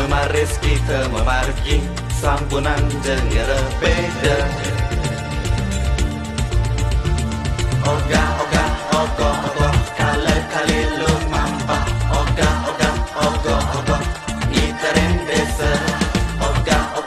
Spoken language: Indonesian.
Numaris kita memargi Sampunan jengere beda. Oga oga ogo ogo Kale kale lu mampah Oga oga ogo ogo